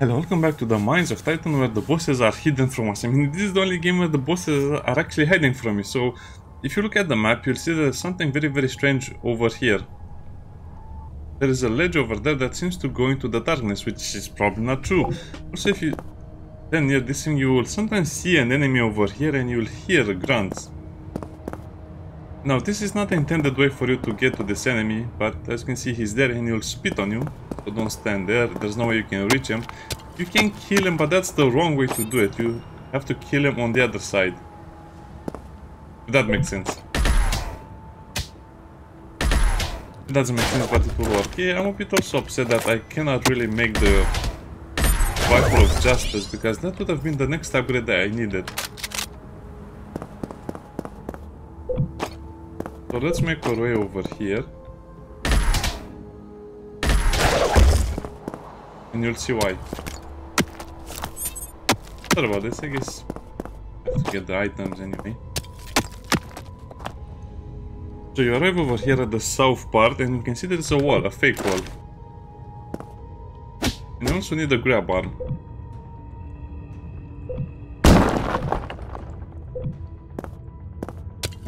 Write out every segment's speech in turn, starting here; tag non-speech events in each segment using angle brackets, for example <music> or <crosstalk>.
Hello, welcome back to the Mines of Titan where the bosses are hidden from us. I mean, this is the only game where the bosses are actually hiding from you. So, if you look at the map, you'll see there's something very, very strange over here. There is a ledge over there that seems to go into the darkness, which is probably not true. Also, if you stand near this thing, you will sometimes see an enemy over here and you'll hear grunts. Now, this is not the intended way for you to get to this enemy, but as you can see, he's there and he'll spit on you. So don't stand there, there's no way you can reach him. You can kill him, but that's the wrong way to do it. You have to kill him on the other side. If that makes sense. It doesn't make sense, but it will work. Yeah, I'm a bit also upset that I cannot really make the Bifrost justice, because that would have been the next upgrade that I needed. So let's make our way over here. And you'll see why. Sorry about this, I guess I have to get the items anyway. So you arrive over here at the south part and you can see there's a wall, a fake wall. And you also need a grab arm.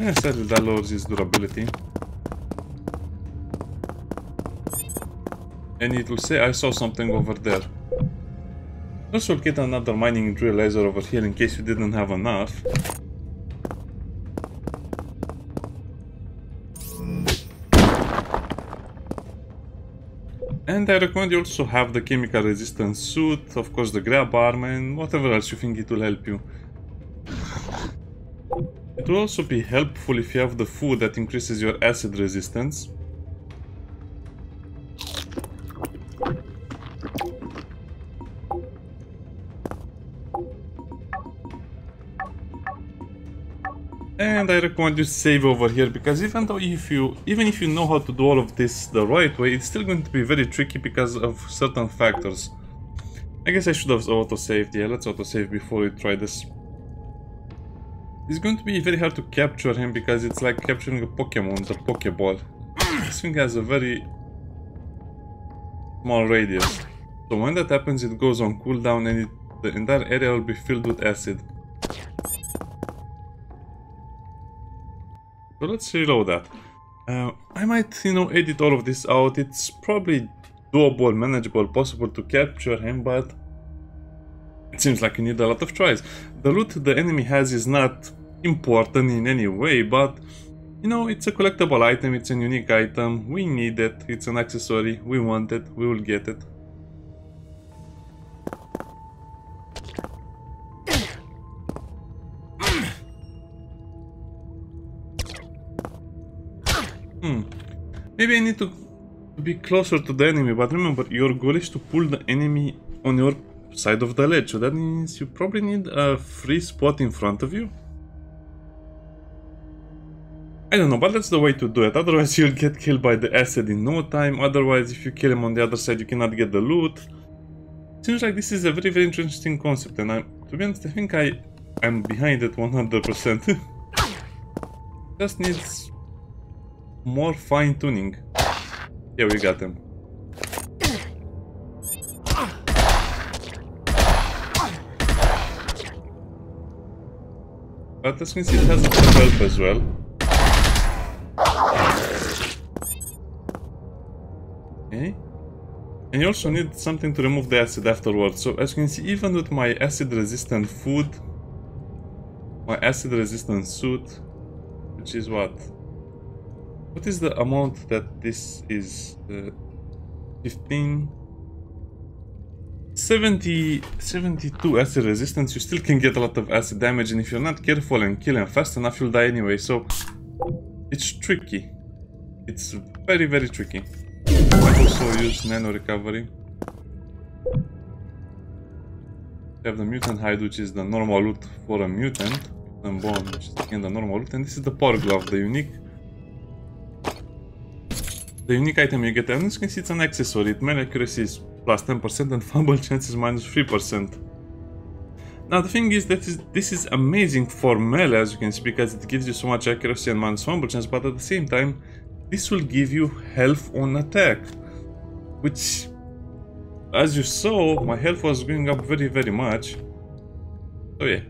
Yeah, sadly that lowers his durability. And it will say I saw something over there. Also get another mining drill laser over here in case you didn't have enough. And I recommend you also have the chemical resistance suit, of course the grab arm and whatever else you think it will help you. Will also be helpful if you have the food that increases your acid resistance. And I recommend you save over here because even though if you even if you know how to do all of this the right way, it's still going to be very tricky because of certain factors. I guess I should have auto-saved. Yeah, let's auto-save before we try this. It's going to be very hard to capture him because it's like capturing a Pokemon, the Pokeball. this thing has a very small radius. So when that happens it goes on cooldown and it, the entire area will be filled with acid. So let's reload that. Uh, I might, you know, edit all of this out. It's probably doable, manageable, possible to capture him, but it seems like you need a lot of tries. The loot the enemy has is not important in any way, but you know, it's a collectible item, it's a unique item, we need it, it's an accessory, we want it, we will get it. Hmm. Maybe I need to be closer to the enemy, but remember, your goal is to pull the enemy on your side of the ledge, so that means you probably need a free spot in front of you. I don't know, but that's the way to do it. Otherwise, you'll get killed by the acid in no time. Otherwise, if you kill him on the other side, you cannot get the loot. Seems like this is a very, very interesting concept, and I'm, to be honest, I think I am behind it 100%. <laughs> Just needs more fine tuning. Yeah, we got him. But this means it has a help as well. Okay. And you also need something to remove the acid afterwards. So as you can see, even with my acid resistant food, my acid resistant suit, which is what? What is the amount that this is? Uh, 15... 70, 72 acid resistance, you still can get a lot of acid damage and if you're not careful and kill him fast enough, you'll die anyway, so it's tricky. It's very, very tricky. Also use nano recovery. We have the mutant hide, which is the normal loot for a mutant. And bone, which is again the normal loot. And this is the power glove, the unique. The unique item you get, and as you can see, it's an accessory. It melee accuracy is plus 10% and <laughs> fumble chances minus 3%. Now the thing is that is, this is amazing for melee as you can see because it gives you so much accuracy and minus fumble chance but at the same time this will give you health on attack which as you saw, my health was going up very, very much. So yeah.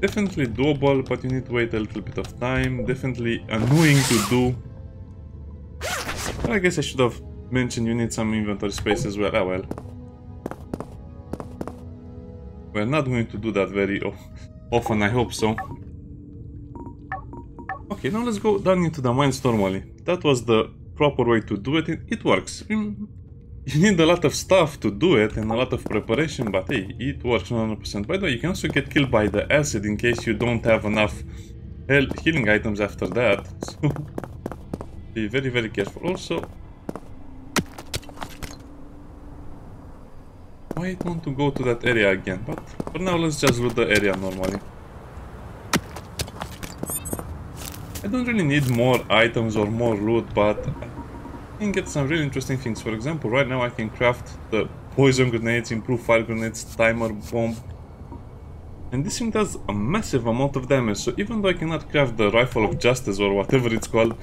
Definitely doable, but you need to wait a little bit of time. Definitely annoying to do. I guess I should have mentioned you need some inventory space as well. Ah well. We're not going to do that very often, I hope so. Okay, now let's go down into the mines normally. That was the proper way to do it. It works. You need a lot of stuff to do it and a lot of preparation, but hey, it works 100%. By the way, you can also get killed by the acid in case you don't have enough healing items after that. <laughs> So be very, very careful. Also, might want to go to that area again, but for now let's just loot the area normally. I don't really need more items or more loot, but I can get some really interesting things. For example, right now I can craft the poison grenades, improve fire grenades, timer bomb. And this thing does a massive amount of damage, so even though I cannot craft the Rifle of Justice or whatever it's called,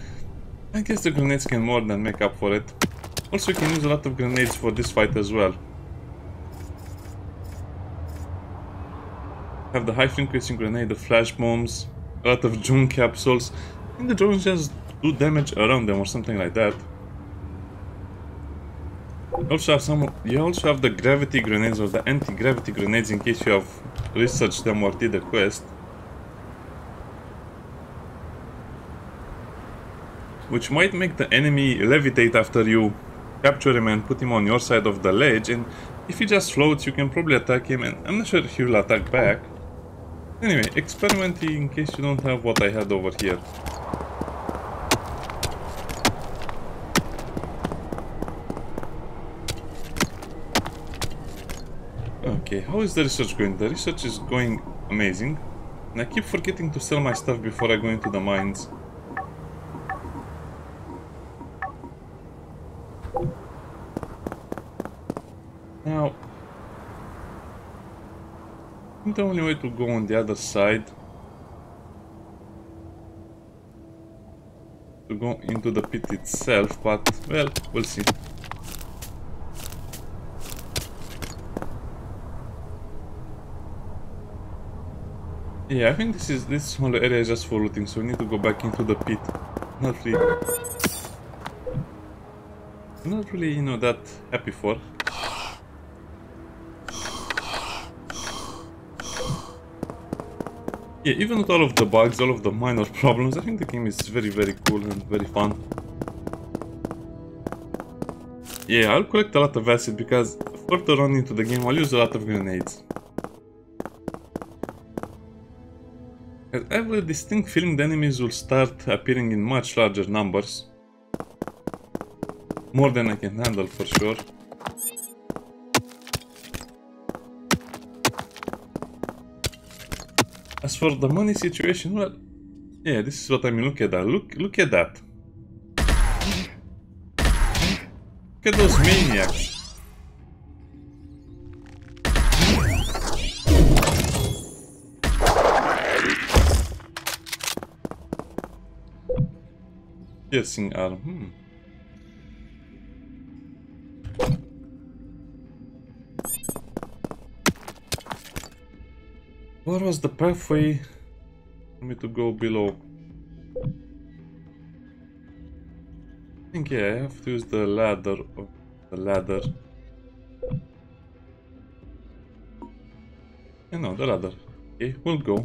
I guess the grenades can more than make up for it. Also, you can use a lot of grenades for this fight as well. Have the high frequency grenade, the flash bombs, a lot of <laughs> drone capsules, and the drones just do damage around them or something like that. Also have some. You also have the gravity grenades or the anti-gravity grenades in case you have researched them or did a quest. Which might make the enemy levitate after you capture him and put him on your side of the ledge and if he just floats you can probably attack him and I'm not sure if he will attack back. Anyway, experimenting in case you don't have what I had over here. Okay, how is the research going? The research is going amazing. And I keep forgetting to sell my stuff before I go into the mines. Now, the only way to go on the other side to go into the pit itself, but well, we'll see. Yeah, I think this is this small area is just for looting, so we need to go back into the pit. Not really. Not really, you know, that happy for. Yeah, even with all of the bugs, all of the minor <laughs> problems, I think the game is very, very cool and very fun. Yeah, I'll collect a lot of acid because further on into the game I'll use a lot of grenades. Have distinct feeling the enemies will start appearing in much larger numbers. More than I can handle for sure. As for the money situation, well, yeah, this is what I mean. Look at that. Look, look at that. Look at those maniacs. Piercing arm. Hmm. Where was the pathway for me to go below? I think yeah, I have to use the ladder the ladder. Yeah, no, the ladder. Okay, we'll go.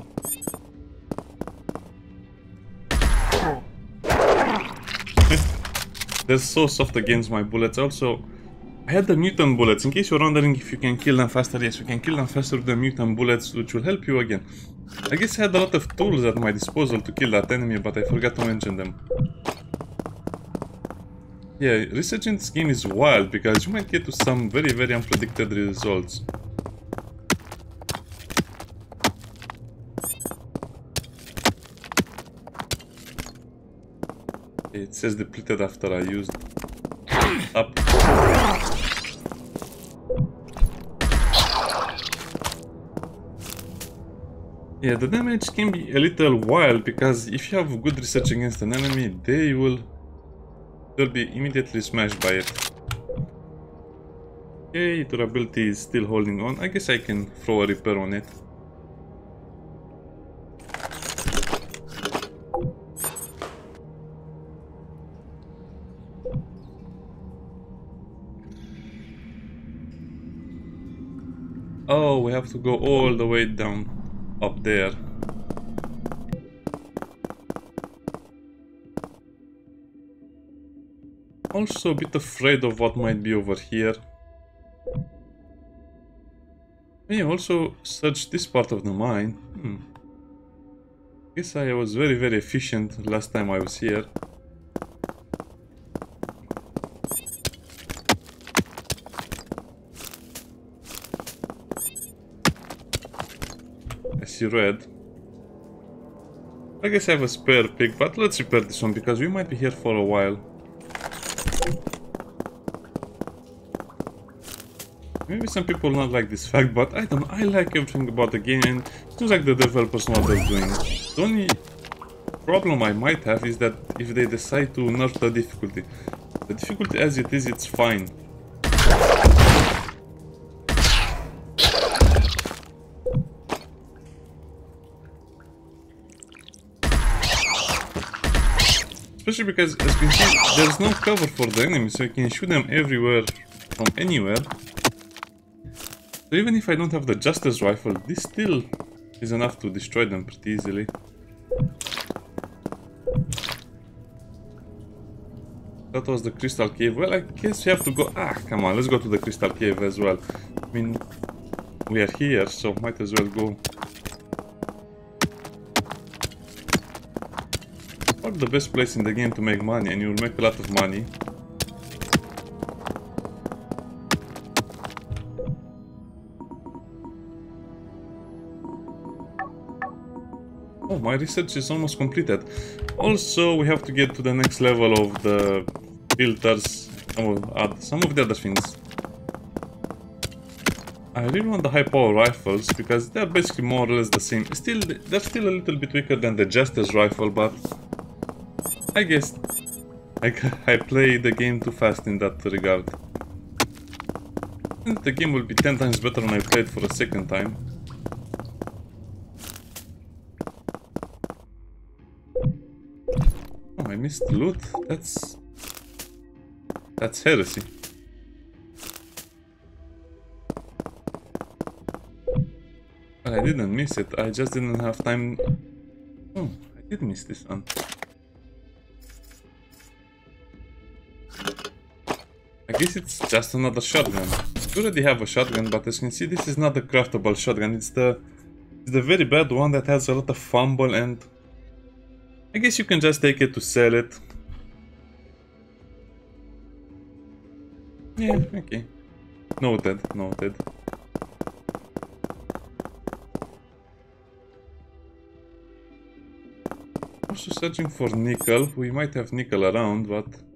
They're so soft against my bullets. Also, I had the mutant bullets. In case you're wondering if you can kill them faster, yes, you can kill them faster with the mutant bullets, which will help you again. I guess I had a lot of tools at my disposal to kill that enemy, but I forgot to mention them. Yeah, researching this game is wild, because you might get to some very, very unpredicted results. Says depleted after I used up. Yeah, the damage can be a little wild because if you have good research against an enemy, they will they'll be immediately smashed by it. Okay, durability is still holding on. I guess I can throw a repair on it. Oh, we have to go all the way down up there. Also a bit afraid of what might be over here. May also search this part of the mine. Hmm. Guess I was very very efficient last time I was here. See red. I guess I have a spare pick, but let's repair this one because we might be here for a while. Maybe some people not like this fact, but I don't. I like everything about the game, and it seems like the developers know what they're doing. The only problem I might have is that if they decide to nerf the difficulty, the difficulty as it is, it's fine. Especially because, as you can see, there's no cover for the enemies, so you can shoot them everywhere from anywhere. So even if I don't have the Justice Rifle, this still is enough to destroy them pretty easily. That was the Crystal Cave. Well, I guess we have to go... Ah, come on, let's go to the Crystal Cave as well. I mean, we are here, so might as well go. Not the best place in the game to make money, and you'll make a lot of money. Oh, my research is almost completed. Also, we have to get to the next level of the filters, oh, some of, some of the other things. I really want the high power rifles because they're basically more or less the same. Still, they're still a little bit weaker than the Justice rifle, but I guess I, I play the game too fast in that regard. And the game will be 10 times better when I play it for a second time. Oh, I missed loot? That's... That's heresy. I didn't miss it, I just didn't have time... Oh, I did miss this one. I guess it's just another shotgun. We already have a shotgun, but as you can see, this is not a craftable shotgun. It's the, it's the very bad one that has a lot of fumble and I guess you can just take it to sell it. Yeah, okay. Noted, noted. Also searching for nickel. We might have nickel around, but...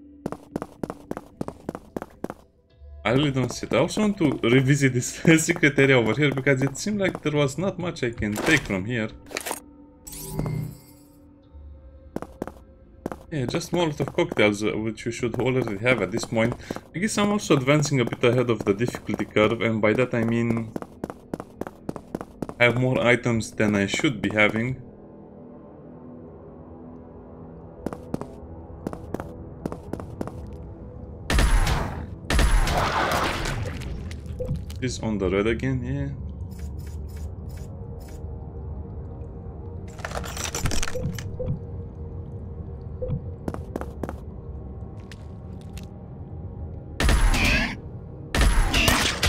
I really don't see it. I also want to revisit this <laughs> secret area over here because it seemed like there was not much I can take from here. Yeah, just Molotov cocktails, uh, which you should already have at this point. I guess I'm also advancing a bit ahead of the difficulty curve, and by that I mean... I have more items than I should be having. Is on the red again, yeah.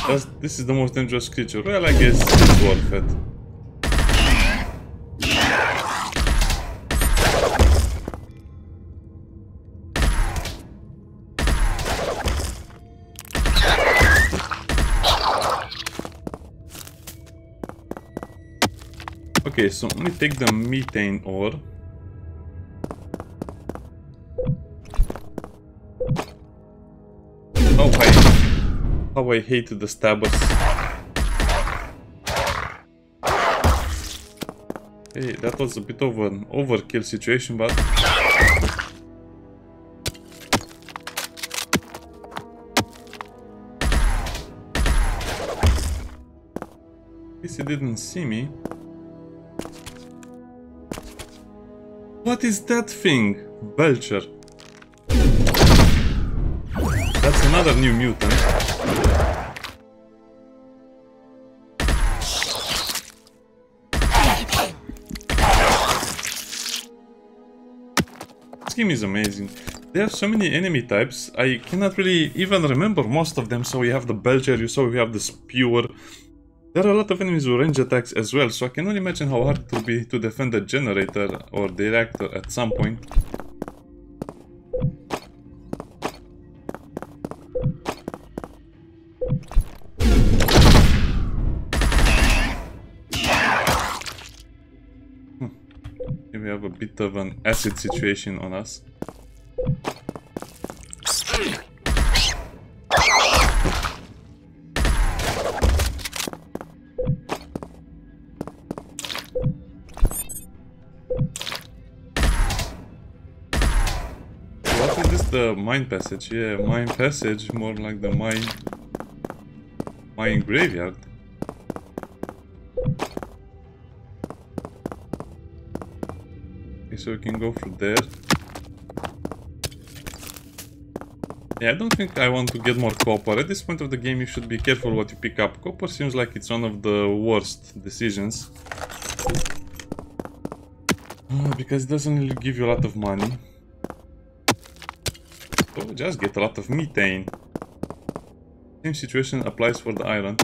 That's, this is the most dangerous creature. Well, I guess it's worth it. So let me take the methane ore. Oh, hi. How I hated the stabbers. Hey, that was a bit of an overkill situation, but... guess he didn't see me. What is that thing? Belcher. That's another new mutant. This game is amazing. They have so many enemy types, I cannot really even remember most of them. So we have the Belcher, you saw we have the Spewer. There are a lot of enemies with range attacks as well, so I can only imagine how hard it will be to defend the generator or the reactor at some point. Hmm. we have a bit of an acid situation on us. The mine passage. Yeah, mine passage, more like the mine... Mine graveyard. Okay, so we can go through there. Yeah, I don't think I want to get more copper. At this point of the game, you should be careful what you pick up. Copper seems like it's one of the worst decisions. Uh, because it doesn't really give you a lot of money. Oh, just get a lot of methane. Same situation applies for the iron.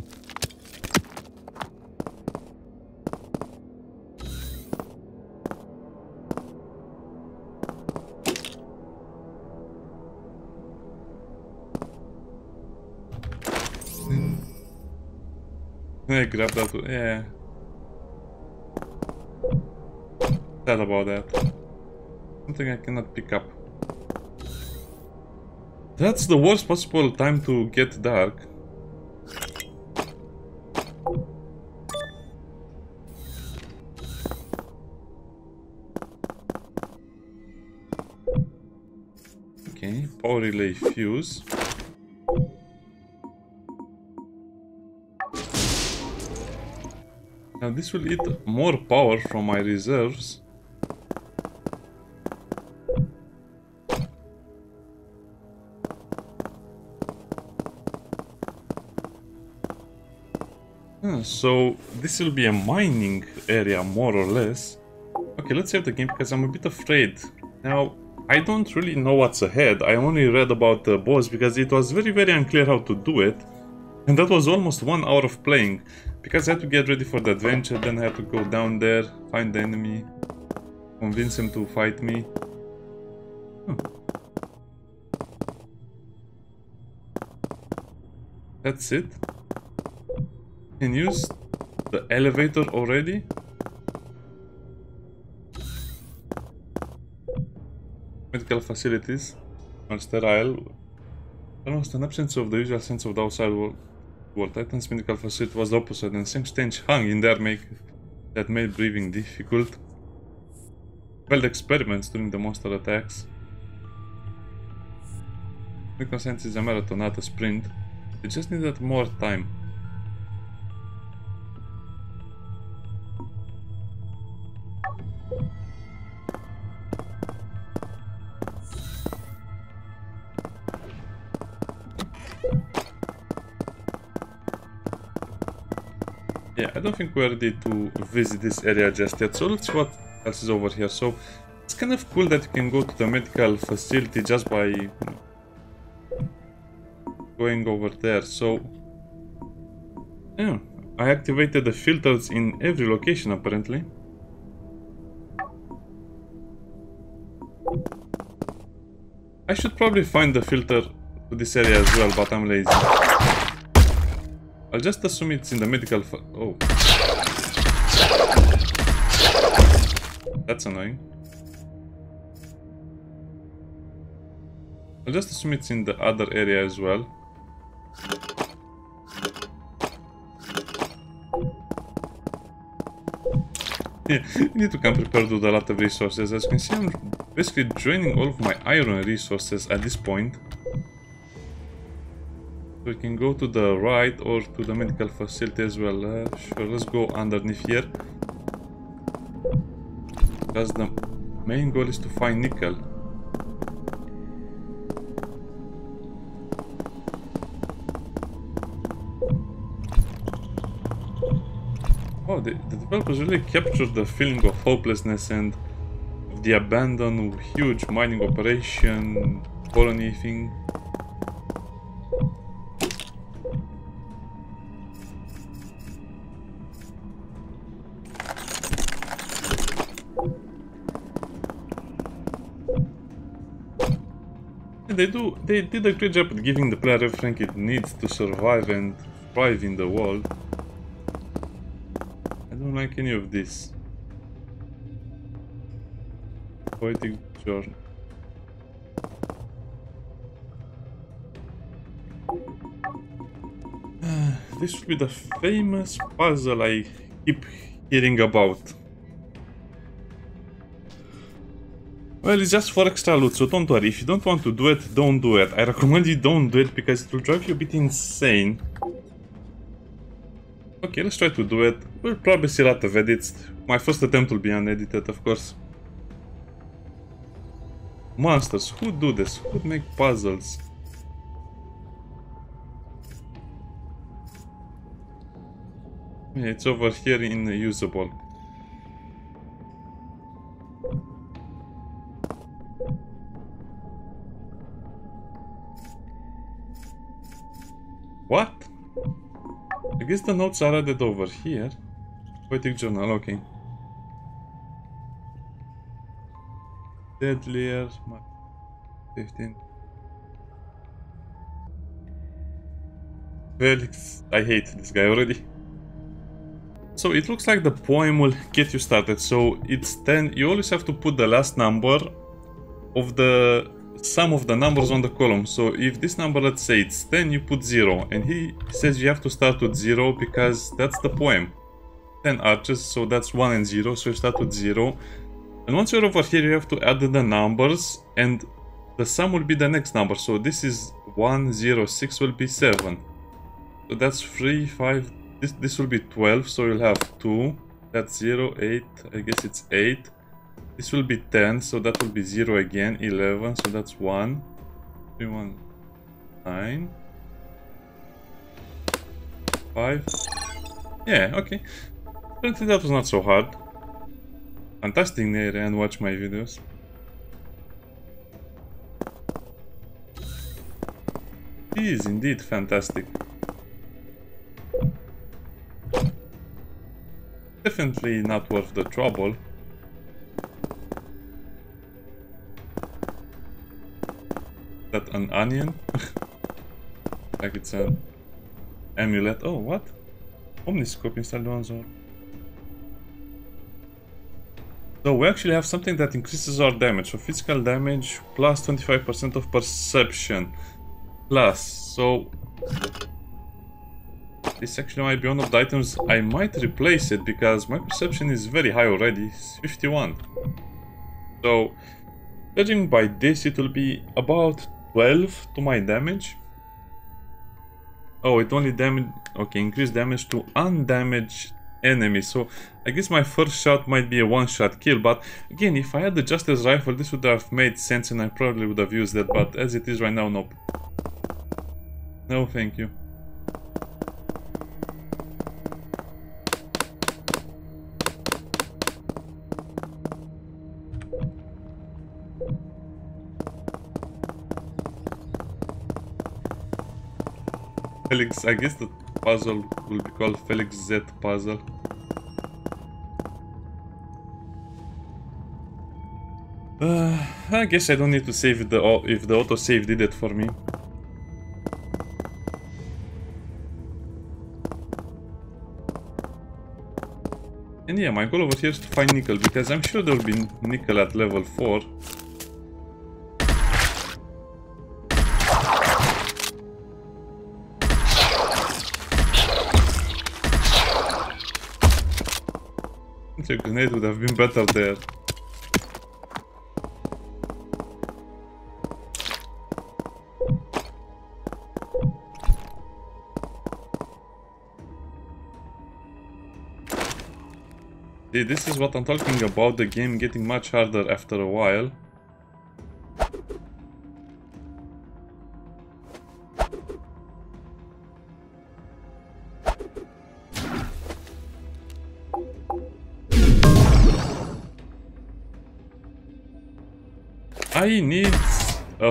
I grab that. Yeah. Sad about that. Something I cannot pick up. That's the worst possible time to get dark. Okay, power relay fuse. Now this will eat more power from my reserves. So this will be a mining area, more or less. Okay, let's save the game because I'm a bit afraid. Now, I don't really know what's ahead. I only read about the boss because it was very, very unclear how to do it. And that was almost one hour of playing. Because I had to get ready for the adventure, then I had to go down there, find the enemy, convince him to fight me. Hmm. That's it can use the elevator already. Medical facilities are sterile. Almost an absence of the usual sense of the outside world. world. Titan's medical facility was the opposite and same stench hung in there make that made breathing difficult. Failed experiments during the monster attacks. Medical science is a marathon, not a sprint. They just needed more time. Ready to visit this area just yet, so let's see what else is over here. So, it's kind of cool that you can go to the medical facility just by you know, going over there. So, yeah, I activated the filters in every location apparently. I should probably find the filter to this area as well, but I'm lazy. I'll just assume it's in the medical Oh. That's annoying. I'll just assume it's in the other area as well. yeah, you need to come prepared with a lot of resources. As you can see, I'm basically draining all of my iron resources at this point. We can go to the right or to the medical facility as well. Uh, sure, let's go underneath here. Because the main goal is to find nickel. Oh, the, the developers really captured the feeling of hopelessness and the abandoned huge mining operation colony thing. They do they did a great job at giving the player everything it needs to survive and thrive in the world. I don't like any of this. Poetic journey. <sighs> this should be the famous puzzle I keep hearing about. Well, it's just for extra loot, so don't worry. If you don't want to do it, don't do it. I recommend you don't do it because it will drive you a bit insane. Okay, let's try to do it. We'll probably see a lot of edits. My first attempt will be unedited, of course. Monsters, who do this? Who make puzzles? It's over here in usable. What? I guess the notes are added over here. Poetic journal, okay. Deadlier, 15. Felix, I hate this guy already. So it looks like the poem will get you started. So it's 10, you always have to put the last number of the sum of the numbers on the column. So if this number, let's say it's 10, you put 0. And he says you have to start with 0 because that's the poem. 10 arches, so that's 1 and 0, so you start with 0. And once you're over here, you have to add the numbers and the sum will be the next number. So this is 1, 0, 6 will be 7. So that's 3, 5, this, this will be 12, so you'll have 2. That's 0, 8, I guess it's 8. This will be 10, so that will be 0 again. 11, so that's 1. 3, 1, 9. 5. Yeah, okay. Apparently that was not so hard. Fantastic area and watch my videos. He is indeed fantastic. Definitely not worth the trouble. An onion? like it's an amulet. Oh, what? Omniscope installed on zone. So we actually have something that increases our damage. So physical damage plus 25% of perception. Plus, so... This actually might be one of the items I might replace it because my perception is very high already. It's 51. So, judging by this, it will be about 12 to my damage. Oh, it only damage... Okay, increase damage to undamaged enemies. So, I guess my first shot might be a one-shot kill. But, again, if I had the Justice Rifle, this would have made sense and I probably would have used it. But as it is right now, nope. No, thank you. Felix, I guess the puzzle will be called Felix Z puzzle. Uh, I guess I don't need to save the if the autosave did it for me. And yeah, my goal over here is to find nickel, because I'm sure there will be nickel at level 4. grenade would have been better there. Dude, this is what I'm talking about, the game getting much harder after a while.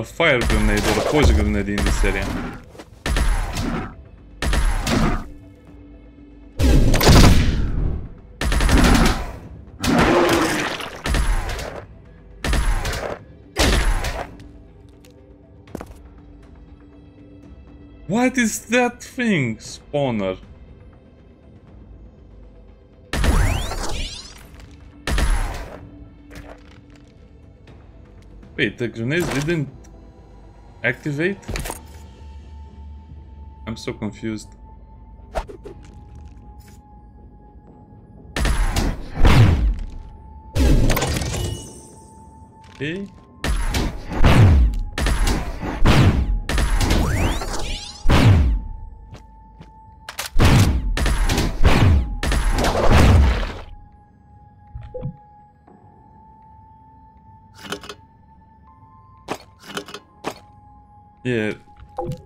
Fire grenade or a poison grenade in this area. What is that thing, spawner? Wait, the grenades didn't activate? I'm so confused. Okay.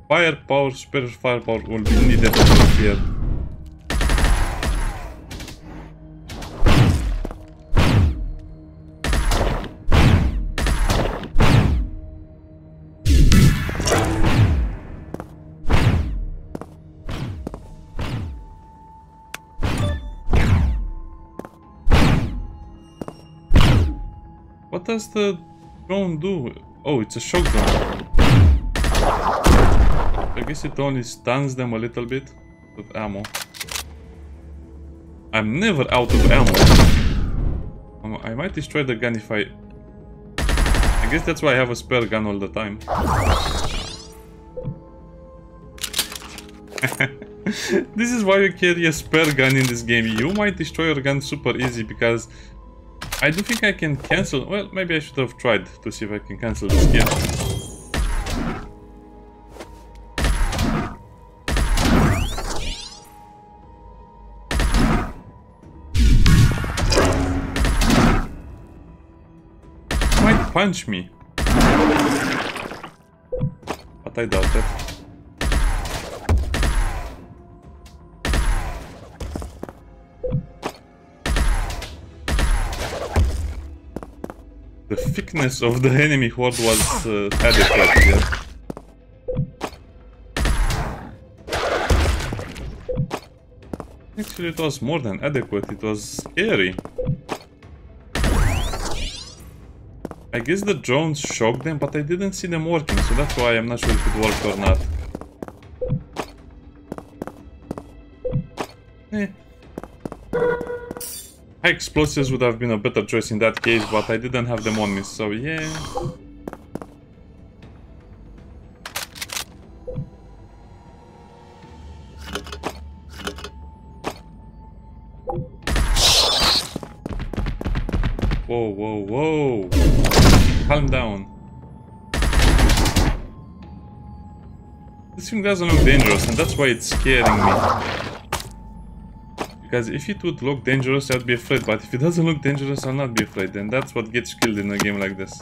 Firepower, super firepower will be needed here. What does the drone do? Oh, it's a shotgun. I guess it only stuns them a little bit with ammo. I'm never out of ammo. Um, I might destroy the gun if I... I guess that's why I have a spare gun all the time. <laughs> this is why you carry a spare gun in this game. You might destroy your gun super easy because I do think I can cancel... Well, maybe I should have tried to see if I can cancel the skill. Punch me. But I doubt it. The thickness of the enemy horde was uh, adequate here. Actually, it was more than adequate, it was scary. I guess the drones shocked them, but I didn't see them working, so that's why I'm not sure if it worked or not. Eh. High explosives would have been a better choice in that case, but I didn't have them on me, so yeah. Whoa, whoa, whoa. Calm down. This thing doesn't look dangerous and that's why it's scaring me. Because if it would look dangerous, I'd be afraid. But if it doesn't look dangerous, I'll not be afraid. And that's what gets killed in a game like this.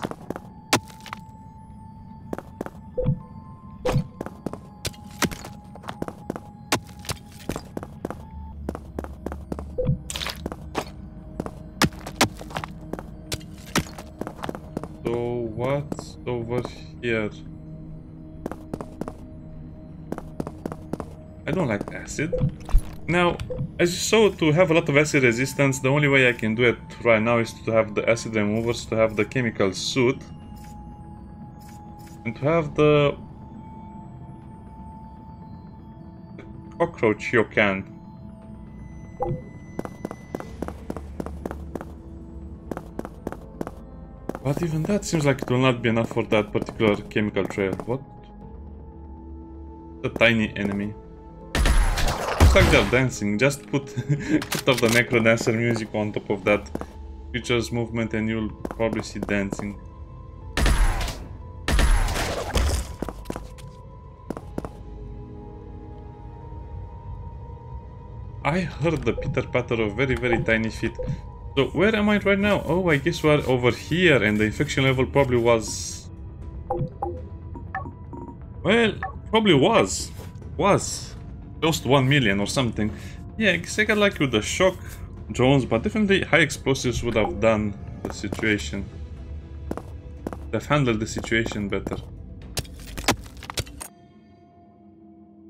I don't like acid. Now, as you saw, to have a lot of acid resistance, the only way I can do it right now is to have the acid removers, to have the chemical suit, and to have the cockroach you can. But even that seems like it will not be enough for that particular chemical trail. What? A tiny enemy. Looks like they're dancing. Just put, <laughs> put of the Necrodancer music on top of that creature's movement and you'll probably see dancing. I heard the pitter patter of very very tiny feet So where am I right now? Oh, I guess we're over here and the infection level probably was... Well, probably was. Was. To 1 million or something. Yeah, I guess I got with the shock drones, but definitely high explosives would have done the situation. They've handled the situation better.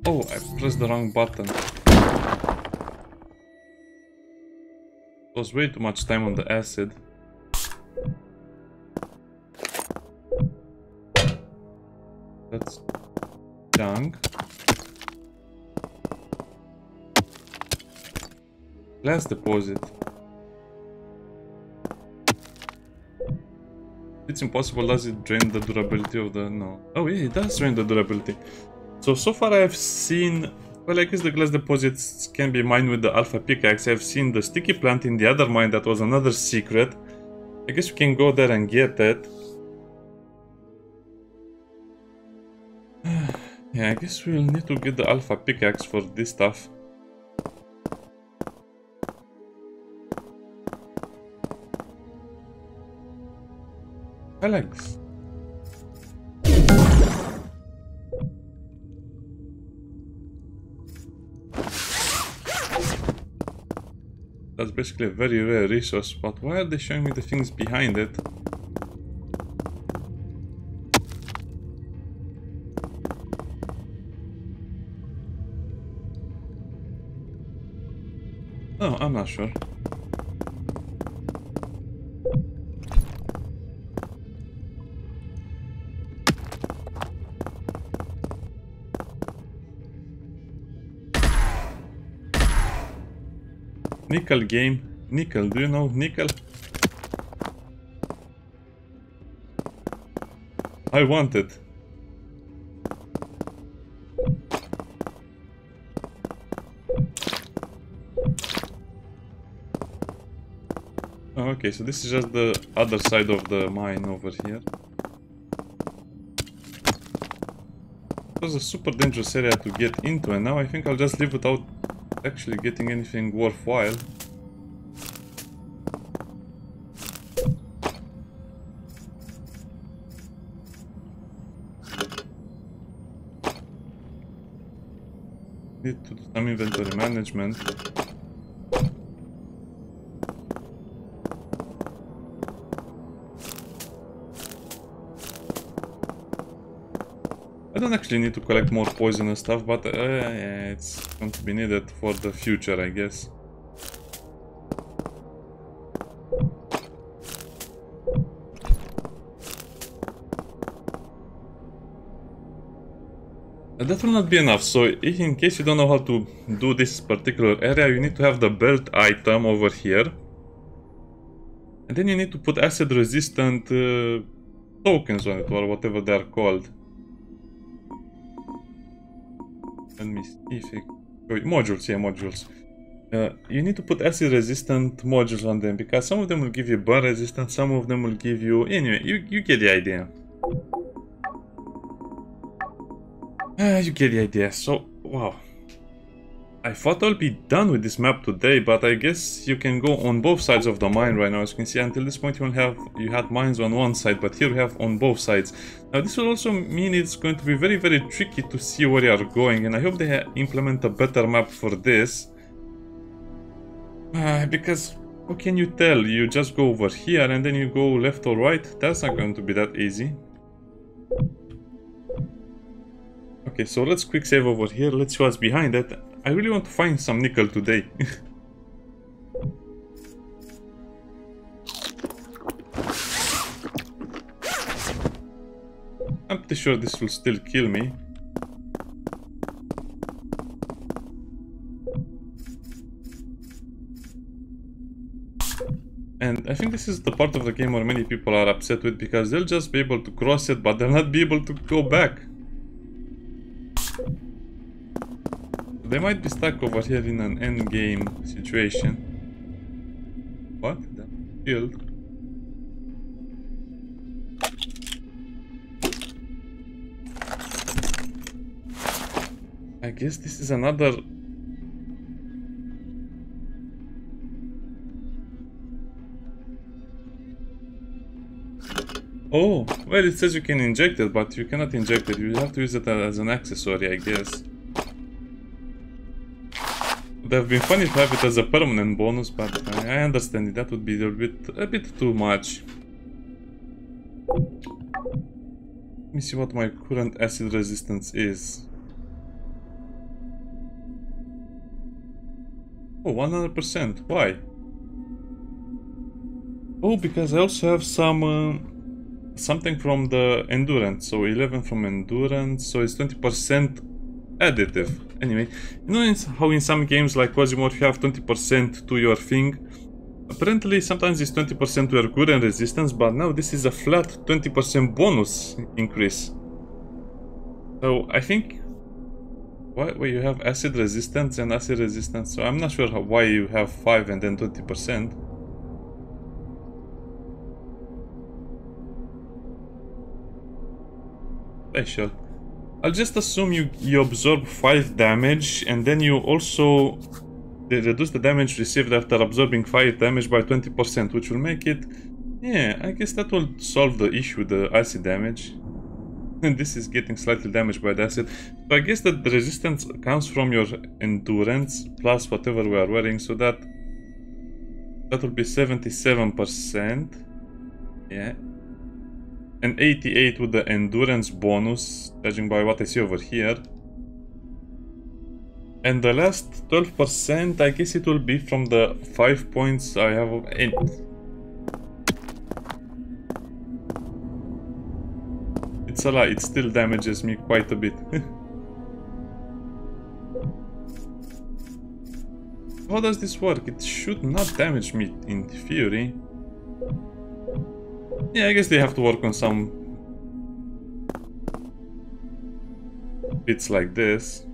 Oh, I pressed the wrong button. Was way too much time on the acid. That's junk. Glass deposit. It's impossible, does it drain the durability of the... no. Oh yeah, it does drain the durability. So, so far I've seen well, I guess the glass deposits can be mined with the alpha pickaxe. I've seen the sticky plant in the other mine that was another secret. I guess we can go there and get it. <sighs> yeah, I guess we'll need to get the alpha pickaxe for this stuff. I That's basically a very rare resource, but why are they showing me the things behind it? Oh, I'm not sure. Nickel game. Nickel, do you know nickel? I want it. Oh, okay, so this is just the other side of the mine over here. It was a super dangerous area to get into and now I think I'll just leave without actually getting anything worthwhile. Need to do some inventory management. Don't actually need to collect more poison and stuff, but uh, yeah, it's going to be needed for the future, I guess. that will not be enough, so in case you don't know how to do this particular area, you need to have the belt item over here. And then you need to put acid resistant uh, tokens on it, or whatever they are called. Let me see if it... modules, yeah, modules. Uh, you need to put acid resistant modules on them because some of them will give you burn resistance, some of them will give you... Anyway, you, you get the idea. Uh, you get the idea. So, wow. I thought I'll be done with this map today, but I guess you can go on both sides of the mine right now. As you can see, until this point you will have you had mines on one side, but here we have on both sides. Now this will also mean it's going to be very very tricky to see where you are going, and I hope they implement a better map for this. Uh, because how can you tell? You just go over here and then you go left or right? That's not going to be that easy. Okay, so let's quick save over here. Let's see what's behind it. I really want to find some nickel today. <laughs> I'm pretty sure this will still kill me. And I think this is the part of the game where many people are upset with because they'll just be able to cross it but they'll not be able to go back. They might be stuck over here in an endgame situation. What? The shield? I guess this is another Oh, well it says you can inject it, but you cannot inject it. You have to use it as an accessory, I guess. Would have been funny to have it as a permanent bonus, but I understand it. That would be a bit, a bit too much. Let me see what my current acid resistance is. Oh, 100%. Why? Oh, because I also have some... Uh, something from the endurance. So 11 from endurance. So it's 20% additive. Anyway, you know how in some games like Quasimodo you have 20% to your thing? Apparently sometimes it's 20% to your current resistance, but now this is a flat 20% bonus increase. So I think why, you have acid resistance and acid resistance, so I'm not sure how, why you have 5 and then 20%. Hey, sure. I'll just assume you, you absorb 5 damage and then you also reduce the damage received after absorbing 5 damage by 20%, which will make it... Yeah, I guess that will solve the issue, the acid damage. <laughs> And this is getting slightly damaged by the acid. So I guess that the resistance comes from your endurance plus whatever we are wearing, so that... That will be 77%. Yeah. And 88 with the endurance bonus, judging by what I see over here. And the last 12%, I guess it will be from the 5 points I have of int. It's a lot, it still damages me quite a bit. <laughs> How does this work? It should not damage me in theory. Yeah, I guess they have to work on some bits like this.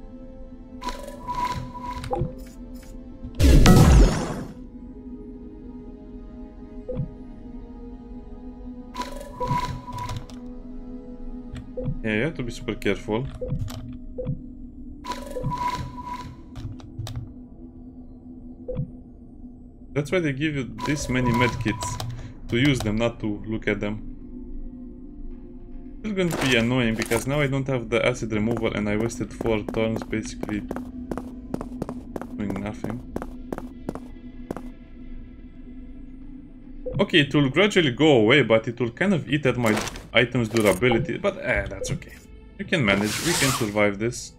Yeah, you have to be super careful. That's why they give you this many medkits. To use them, not to look at them. It's going to be annoying because now I don't have the acid removal and I wasted 4 turns basically doing nothing. Okay, it will gradually go away, but it will kind of eat at my item's durability. But eh, that's okay. You can manage, we can survive this.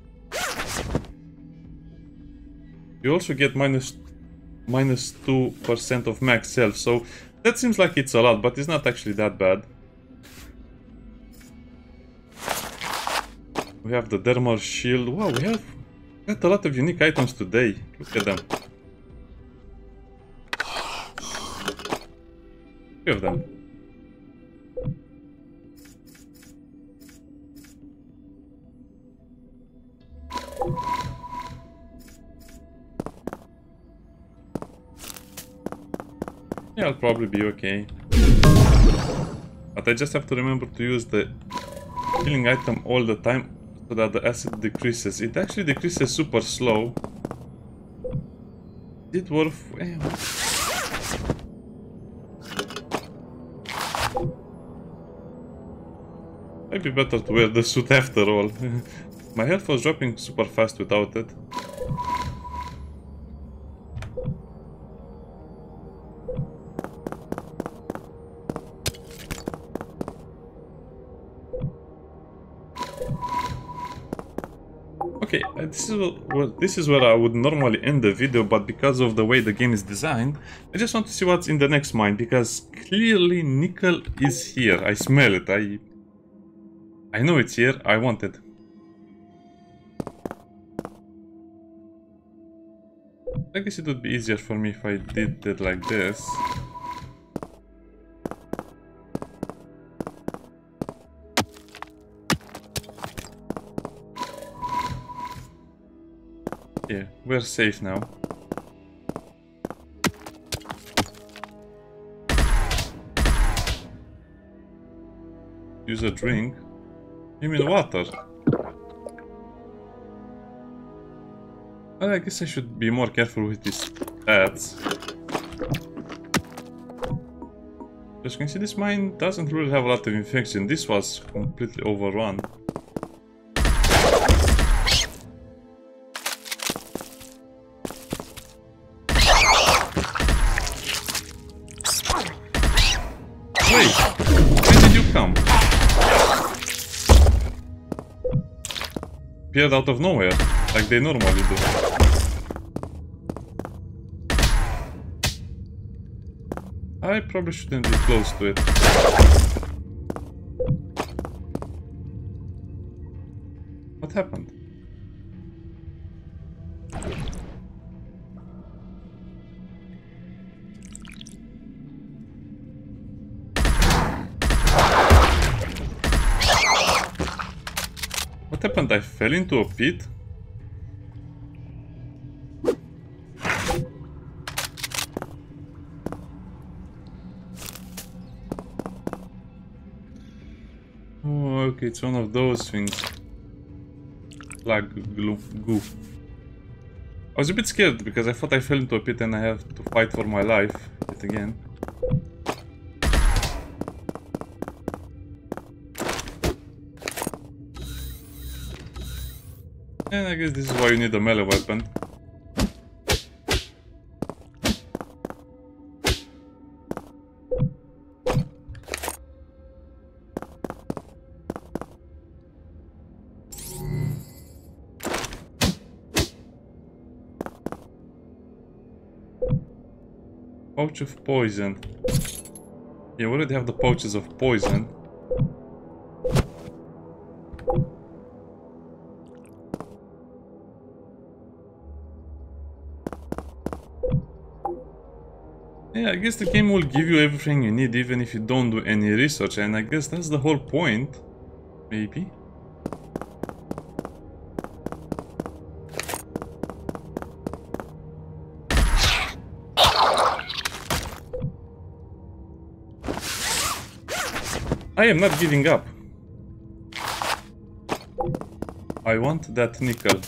You also get minus minus 2% of max health, so that seems like it's a lot, but it's not actually that bad. We have the dermal shield. Wow, we have got a lot of unique items today. Look at them. Three of them. Yeah, I'll probably be okay. But I just have to remember to use the healing item all the time so that the acid decreases. It actually decreases super slow. Is it worth... Eh, Maybe better to wear the suit after all. <laughs> My health was dropping super fast without it. Okay, uh, this is well, this is where I would normally end the video, but because of the way the game is designed, I just want to see what's in the next mine, because clearly nickel is here. I smell it. I I know it's here. I want it. I guess it would be easier for me if I did it like this. We're safe now. Use a drink. You mean water? Well, I guess I should be more careful with these ads. As you can see, this mine doesn't really have a lot of infection. This was completely overrun. Appeared out of nowhere, like they normally do. I probably shouldn't be close to it. What happened? What happened? I fell into a pit? Oh, okay, it's one of those things. Like glue, goo. I was a bit scared because I thought I fell into a pit and I have to fight for my life yet again. And I guess this is why you need a melee weapon. Pouch of poison. Yeah, we already have the pouches of poison. Guess the game will give you everything you need even if you don't do any research and I guess that's the whole point. Maybe. I am not giving up. I want that nickel.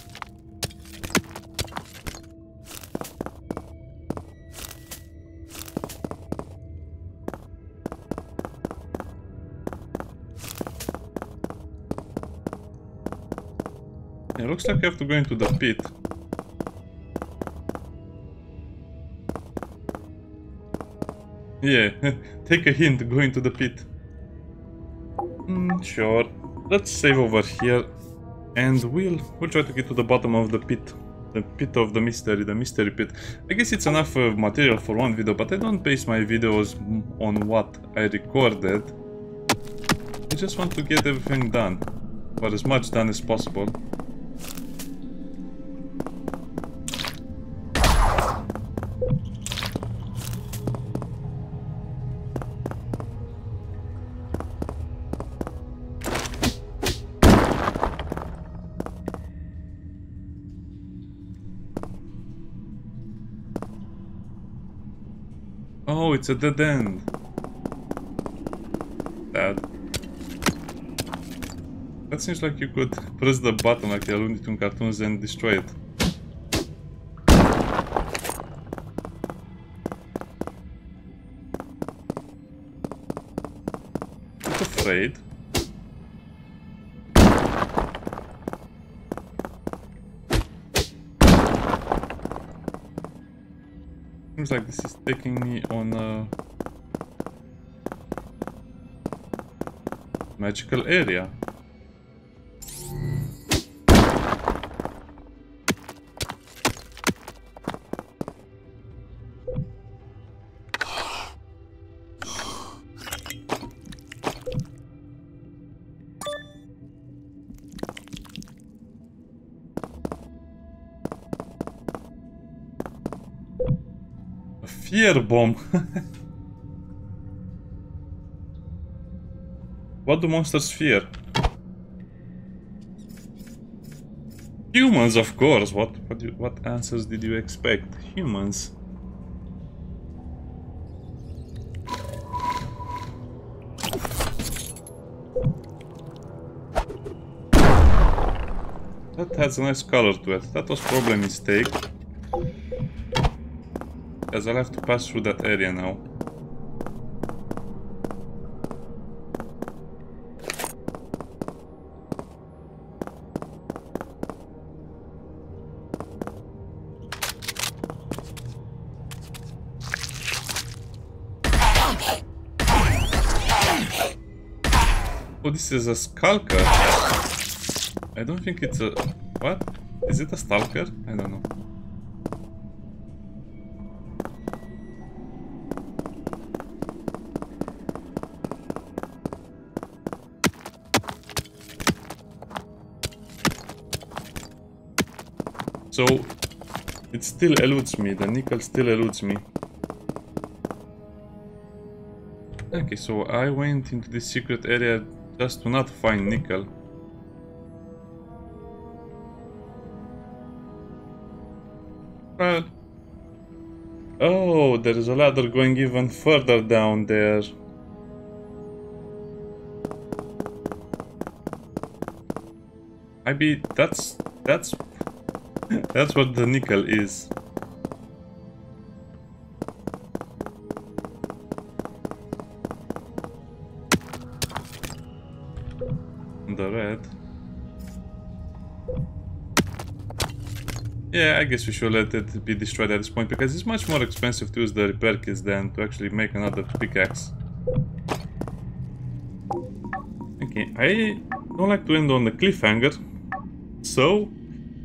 Looks like you have to go into the pit. Yeah, <laughs> take a hint, go into the pit. Mm, sure. Let's save over here. And we'll, we'll try to get to the bottom of the pit. The pit of the mystery, the mystery pit. I guess it's enough uh, material for one video, but I don't base my videos on what I recorded. I just want to get everything done. Or as much done as possible. A dead end. Sad. That seems like you could press the button like the Looney Tunes cartoons and destroy it. Afraid. Seems like this is taking me on a magical area. What do monsters fear? Humans, of course. What what you, what answers did you expect? Humans. That has a nice color to it. That was probably a mistake as I'll have to pass through that area now. Oh, this is a skulker. I don't think it's a... What? Is it a stalker? I don't know. So, it still eludes me, the nickel still eludes me. Okay, so I went into this secret area just to not find nickel. Well... Oh, there is a ladder going even further down there. Maybe that's... that's... that's what the nickel is. The red. Yeah, I guess we should let it be destroyed at this point because it's much more expensive to use the repair kits than to actually make another pickaxe. Okay, I don't like to end on the cliffhanger, so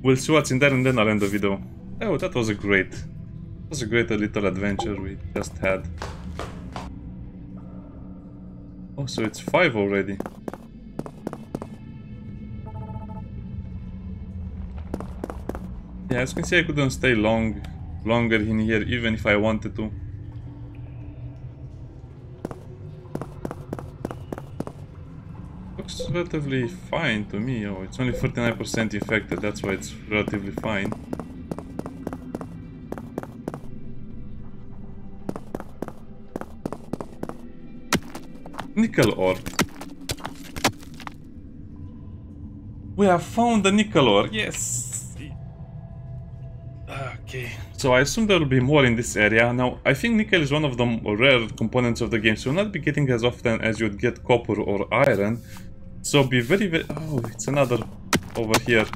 we'll see what's in there and then I'll end the video. Oh, that was a great, that was a great little adventure we just had. Oh, so it's five already. Yeah, as you can see I couldn't stay long, longer in here even if I wanted to. Relatively fine to me. Oh, it's only 49% infected, that's why it's relatively fine. Nickel ore. We have found the nickel ore, yes! Okay, so I assume there will be more in this area. Now, I think nickel is one of the rare components of the game, so you'll not be getting as often as you'd get copper or iron. So be very, very... Oh, it's another over here.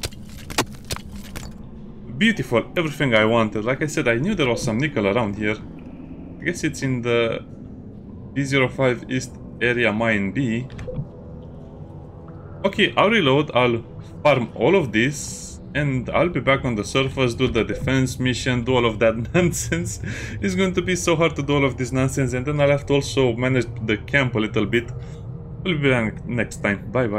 Beautiful, everything I wanted. Like I said, I knew there was some nickel around here. I guess it's in the B05 East area mine B. Okay, I'll reload, I'll farm all of this and I'll be back on the surface, do the defense mission, do all of that <laughs> nonsense. It's going to be so hard to do all of this nonsense and then I'll have to also manage the camp a little bit. We'll be back next time. Bye bye.